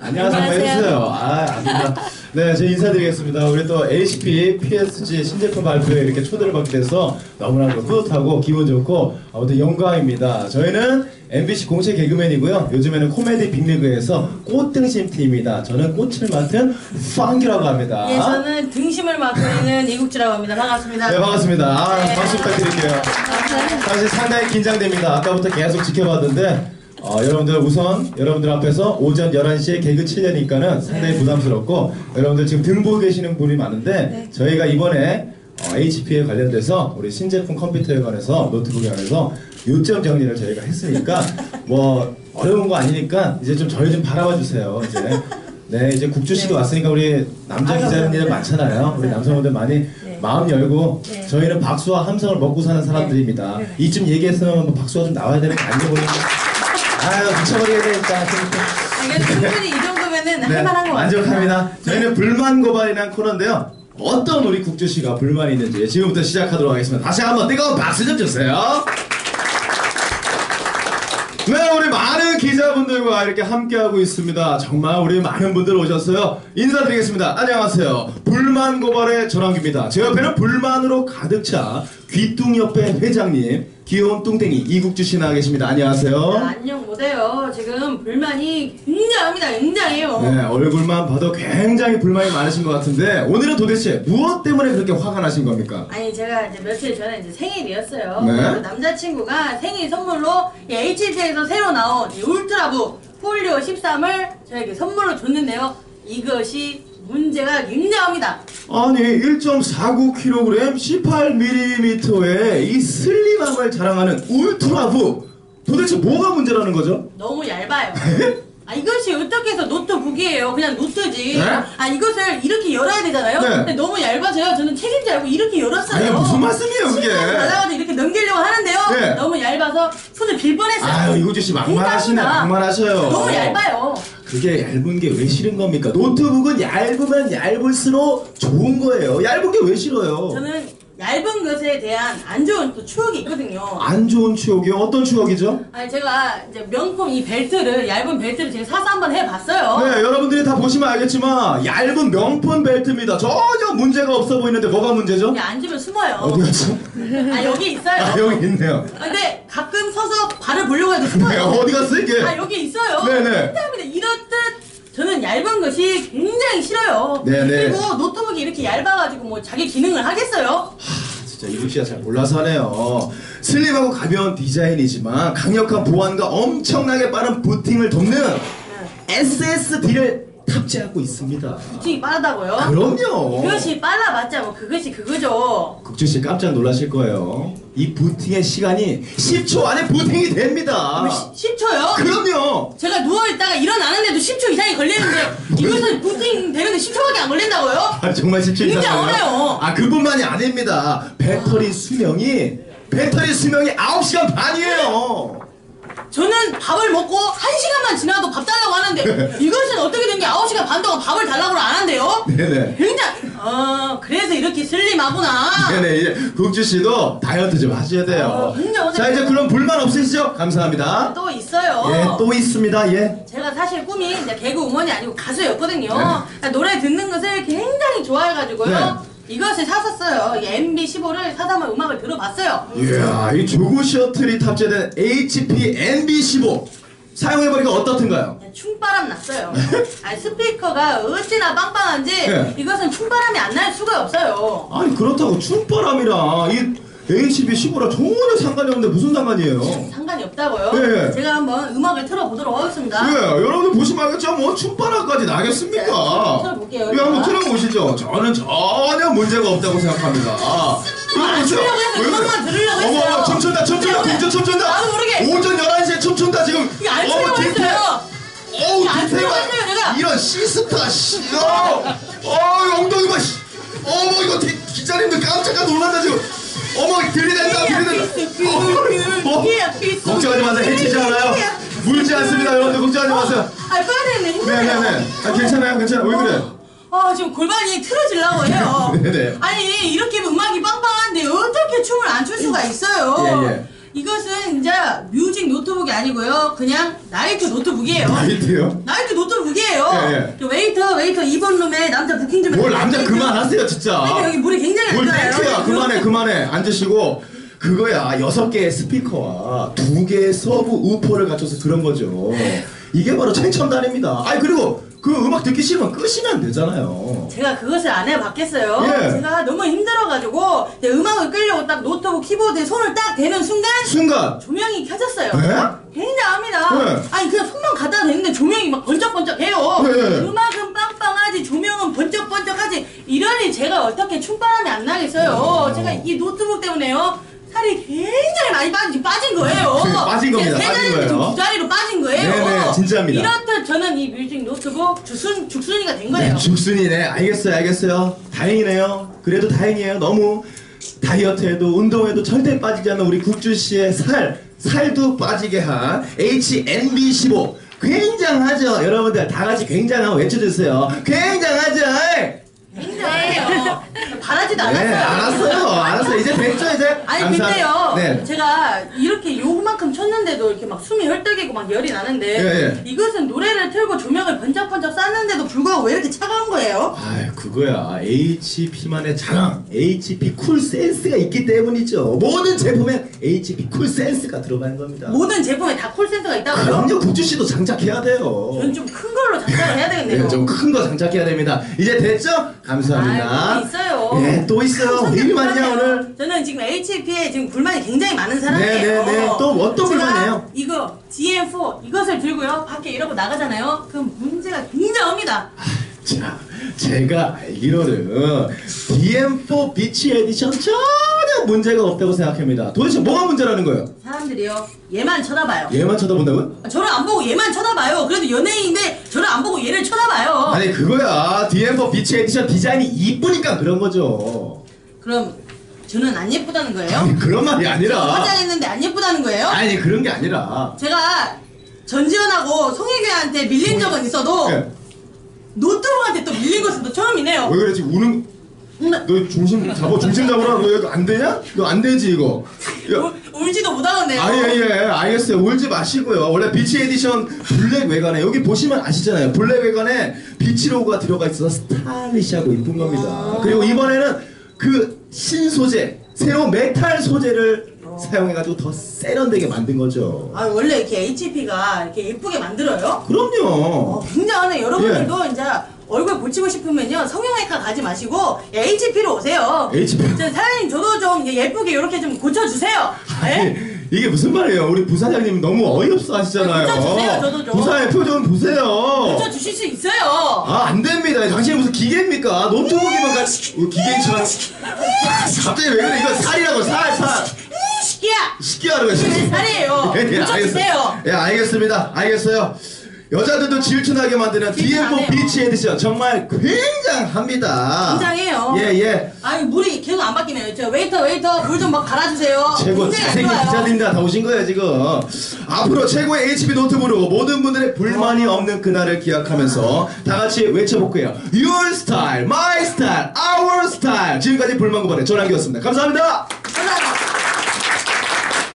안녕하세요. 한번 해주세요. 아, 아닙니다. 네, 제가 인사드리겠습니다. 우리 또 HP, PSG 신제품 발표에 이렇게 초대를 받게 돼서 너무나 뿌듯하고 기분 좋고 아무튼 영광입니다. 저희는 MBC 공채 개그맨이고요. 요즘에는 코미디 빅리그에서 꽃등심 팀입니다. 저는 꽃을 맡은 팡기라고 합니다. 예, 저는 등심을 맡고 있는 이국주라고 합니다. 반갑습니다. 네, 반갑습니다. 아, 네. 박수 부탁드릴게요. 사실 상당히 긴장됩니다. 아까부터 계속 지켜봤는데 어, 여러분들 우선 여러분들 앞에서 오전 11시에 개그 치려니까는 상당히 부담스럽고 여러분들 지금 등 보고 계시는 분이 많은데 저희가 이번에 어, HP에 관련돼서 우리 신제품 컴퓨터에 관해서 노트북에 관해서 요점 정리를 저희가 했으니까 뭐 어려운 거 아니니까 이제 좀 저희 좀 바라봐 주세요. 이제 네 이제 국주 씨도 왔으니까 우리 남자 아유, 기자님들 감사합니다. 많잖아요. 우리 남성분들 많이 네. 마음 열고 네. 저희는 박수와 함성을 먹고 사는 사람들입니다. 네. 이쯤 얘기했으면 뭐 박수가 좀 나와야 되는 거 아니죠, 우리? 아유, 미쳐버리게 되니까. 이게 충분히 이 정도면은 할만한 것 같아요. 네, 만족합니다. 저희는 불만 고발이라는 코너인데요. 어떤 우리 국주 씨가 불만이 있는지 지금부터 시작하도록 하겠습니다. 다시 한번 뜨거운 박수 좀 주세요. 네, 우리 많은 기자분들과 이렇게 함께하고 있습니다. 정말 우리 많은 분들 오셨어요. 인사드리겠습니다. 안녕하세요. 불만 고발의 전환기입니다. 제 옆에는 불만으로 가득 차 귀뚱협회 회장님, 귀여운 뚱땡이 이국주 씨 나와 계십니다. 안녕하세요. 아, 안녕 못해요. 지금 불만이 굉장합니다. 굉장해요. 네, 얼굴만 봐도 굉장히 불만이 많으신 것 같은데 오늘은 도대체 무엇 때문에 그렇게 화가 나신 겁니까? 아니 제가 이제 며칠 전에 이제 생일이었어요. 네. 남자친구가 생일 선물로 이 HT에서 새로 나온 이 울트라부 폴리오 13을 저에게 선물로 줬는데요. 이것이 문제가 굉장합니다. 아니 1.49kg 18mm의 이 슬림함을 자랑하는 울트라북 도대체 뭐가 문제라는 거죠? 너무 얇아요. 아 이것이 어떻게 해서 노트북이에요. 그냥 노트지. 네? 아 이것을 이렇게 열어야 되잖아요. 네. 근데 너무 얇아서요. 저는 책임지 알고 이렇게 열었어요. 아니, 무슨 말씀이에요, 그게? 달라가지고 이렇게 넘기려고 하는데요. 네. 얇아서 손을 빌 뻔했어요. 아유 이구주 씨 막말하시네 굉장합니다. 막말하셔요 너무 얇아요. 그게 얇은 게 왜 싫은 겁니까? 노트북은 얇으면 얇을수록 좋은 거예요 얇은 게 왜 싫어요? 저는 얇은 것에 대한 안 좋은 또 추억이 있거든요. 안 좋은 추억이요? 어떤 추억이죠? 아니 제가 이제 명품 이 벨트를 얇은 벨트를 제가 사서 한번 해봤어요. 네, 여러분들이 다 보시면 알겠지만 얇은 명품 벨트입니다. 전혀 문제가 없어 보이는데 뭐가 문제죠? 그냥 앉으면 숨어요. 어디 갔죠? 아 여기 있어요. 아, 여기 있네요. 아, 근데 가끔 서서 발을 보려고 해도 네, 숨어요. 어디 갔어 이게? 아 여기 있어요. 네네. 굉장합니다. 이렇듯 저는 얇은 것이 굉장히 싫어요. 네네. 그리고 노트북이 이렇게 얇아가지고 뭐 자기 기능을 하겠어요? 진짜 이국 씨가 잘 몰라서 하네요. 슬림하고 가벼운 디자인이지만 강력한 보안과 엄청나게 빠른 부팅을 돕는 SSD를 탑재하고 있습니다. 부팅이 빠르다고요? 그럼요. 이것이 빨라봤자 뭐 그것이 그거죠. 국주 씨 깜짝 놀라실 거예요. 이 부팅의 시간이 10초 안에 부팅이 됩니다. 10초요? 그럼요. 제가 누워 있다가 일어나는데도 10초 이상이 걸리는데 이것은 부팅 되는데 10초밖에 안 걸린다고요? 아, 정말 17 굉장히 이상이에요? 어려요. 아 그뿐만이 아닙니다. 배터리 수명이 배터리 수명이 9시간 반이에요. 저는 밥을 먹고 1시간만 지나도 밥 달라고 하는데 이것은 어떻게 된 게 9시간 반 동안 밥을 달라고 안 한대요? 네네. 굉장히 어 그래서 이렇게 슬림하구나 네네 이제 국주 씨도 다이어트 좀 하셔야 돼요. 어, 굉장히 자 이제 그럼 불만 없으시죠? 감사합니다. 또 있어요 예 또 있습니다. 예. 제가 사실 꿈이 이제 개그 우먼이 아니고 가수였거든요 네. 노래 듣는 것을 굉장히 좋아해가지고요. 이것을 샀었어요. 이 MB15를 사서 한번 음악을 들어봤어요. 이야 이 조구 셔틀이 탑재된 HP NB15 사용해보니까 어떻든가요? 그냥 충바람 났어요. 아니 스피커가 어찌나 빵빵한지 네. 이것은 충바람이 안 날 수가 없어요. 아니 그렇다고 춤바람이랑 이 HP15랑 전혀 상관이 없는데 무슨 상관이에요? 상관이 없다고요? 네. 제가 한번 음악을 틀어보도록 하겠습니다 예, 여러분들 보시면 알겠죠? 뭐 춤바람까지 나겠습니까? 자, 틀어볼게요, 이거 한번. 틀어보시죠. 저는 전혀 문제가 없다고 생각합니다. 아, 안. 틀려고 해서? 음악만 들으려고 어머, 했어요. 어머, 춤춘다, 춤춘다, 네, 공주 춤춘다. 나도 모르게. 오전 11시에 춤춘다, 지금. 이거 안 어머, 틀려고. 했어요 어우, 했어요, 내가. 이런 시스타, 씨. 어, 어, 엉덩이 봐, 씨. 어머, 이거 기, 기자님들 깜짝깜짝 놀란다, 지금. 어머, 들이댄다, 들이댄다. 어, 어. 걱정하지 마세요. 해치지 않아요. 물지 않습니다, 여러분들. 걱정하지 마세요. 아 되겠네 힘들어요 네네네. 아, 괜찮아요, 괜찮아요. 왜 그래? 아 지금 골반이 틀어지려고 해요 네네. 아니 이렇게 음악이 빵빵한데 어떻게 춤을 안 출 수가 있어요 예, 예. 이것은 이제 뮤직 노트북이 아니고요 그냥 나이트 노트북이에요 나이트요? 나이트 노트북이에요 예, 예. 저 웨이터 웨이터 2번 룸에 남자 부킹 좀뭘 해주세요. 남자. 그만하세요 진짜. 웨이터 여기 물이 굉장히 뭘안 좋아요. 팡규야 그만해 그만해 앉으시고 그거야 여섯 개의 스피커와 두 개의 subwoofer를 갖춰서 그런 거죠 이게 바로 최첨단입니다 아니 그리고 그 음악 듣기 싫으면 끄시면 되잖아요 제가 그것을 안 해봤겠어요. 예. 제가 너무 힘들어가지고 이제 음악을 끌려고 딱 노트북 키보드에 손을 딱 대는 순간 순간 조명이 켜졌어요. 네? 굉장합니다. 네. 아니 그냥 손만 갖다 대는데 조명이 막 번쩍번쩍해요. 네. 음악은 빵빵하지 조명은 번쩍번쩍하지 이러니 제가 어떻게 춤바람이 안 나겠어요. 제가 이 노트북 때문에요. 살이 굉장히 많이 빠진, 빠진 거예요. 네, 빠진 겁니다. 세 빠진 진짜입니다. 이렇듯 저는 이 뮤직 노트북 죽순, 죽순이가 된 네, 거예요. 죽순이네. 알겠어요 알겠어요. 다행이네요. 그래도 다행이에요. 너무 다이어트에도 운동에도 절대 빠지지 않는 우리 국주 씨의 살 살도 빠지게 한 HNB15 굉장하죠? 여러분들 다 같이 굉장하고 외쳐주세요. 굉장하죠? 굉장해요. 바라지도 네 않았어요. 알았어요 알았어요 이제 됐죠 이제 아니 감사- 근데요 네. 제가 이렇게 요만큼 쳤는데도 이렇게 막 숨이 헐떡이고 막 열이 나는데 예, 예. 이것은 노래 를 틀고 조명을 번쩍번쩍 쐈는데도 불구하고 왜 이렇게 차가운 거예요? 아유 그거야 HP만의 자랑 HP Cool Sense가 있기 때문이죠 모든 제품에 HP 쿨 센스가 들어가는 겁니다 모든 제품에 다 Cool Sense가 있다고요? 그럼요 국주씨도 장착해야 돼요 저는 좀큰 걸로 장착을 해야 되겠네요 네, 좀큰 거 장착해야 됩니다. 이제 됐죠? 감사합니다. 아유, 또 있어요. 네, 또 있어요. 왜 이리 많냐. 오늘? 저는 지금 HP에 지금 불만이 굉장히 많은 사람이에요. 네, 네, 네. 또 어떤 불만이에요? 이거 DM4 이것을 들고요 밖에 이러고 나가잖아요. 그럼 문제가 굉장합니다. 자, 제가 알기로는 DM4 Beats Edition 전혀 문제가 없다고 생각합니다. 도대체 뭐가 문제라는 거예요? 사람들이요 얘만 쳐다봐요. 얘만 쳐다본다고요? 저를 안 보고 얘만 쳐다봐요. 그래도 연예인인데 저를 안 보고 얘를 쳐다봐요. 아니 그거야. DM4 Beats Edition 디자인이 이쁘니까 그런 거죠. 그럼 저는 안 예쁘다는 거예요? 아니 그런 말이 아니라. 화장했는데 안 예쁘다는 거예요? 아니 그런 게 아니라. 제가 전지현하고 송혜교한테 밀린 적은 있어도 예. 노트북한테 또 밀린 것은 또 처음이네요. 왜 그래 지금 우는 음, 너 중심 잡아 중심 잡으라 너 이거 안 되냐? 이거 안 되지 이거. 야, 울, 울지도 못하겠네요. 아니 예, 예 알겠어요 울지 마시고요 원래 Beats Edition 블랙 외관에 여기 보시면 아시잖아요 블랙 외관에 Beats 로고가 들어가 있어서 스타일리시하고 이쁜 겁니다 아. 그리고 이번에는 그 신소재 새로운 메탈 소재를 사용해가지고 더 세련되게 만든 거죠 아 원래 이렇게 HP가 이렇게 예쁘게 만들어요? 그럼요 어, 굉장하네. 여러분들도 예. 이제 얼굴 고치고 싶으면요 성형외과 가지 마시고 HP로 오세요. HP. 저 사장님 저도 좀 이제 예쁘게 이렇게 좀 고쳐주세요. 네? 이게 무슨 말이에요 우리 부사장님 너무 어이없어 하시잖아요 저도 좀. 부사장 표정 보세요 고쳐주실 수 있어요. 아, 안 됩니다. 당신이 무슨 기계입니까? 노트북이면 가, 어, 기계처럼. 갑자기 왜 그래? 이거 살이라고, 살, 살. 시끼야. 시키하는 거야, 이게 살이에요. 고쳐주세요. 예, 알겠습니다. 알겠어요. 여자들도 질투나게 만드는 질투나네요. DM4 Beats Edition. 정말 굉장합니다. 굉장해요. 예, 예. 아니 물이 계속 안 바뀌네요. 저 웨이터 웨이터 물 좀 막 갈아주세요. 최고 굉장히 안 잘생긴 좋아요. 기자님들 다 오신 거예요, 지금. 앞으로 최고의 HP 노트북으로 모든 분들의 불만이 없는 그날을 기약하면서 다 같이 외쳐볼게요. Your style, my style, our style. 지금까지 불만 고발의 전환기였습니다. 감사합니다. 감사합니다.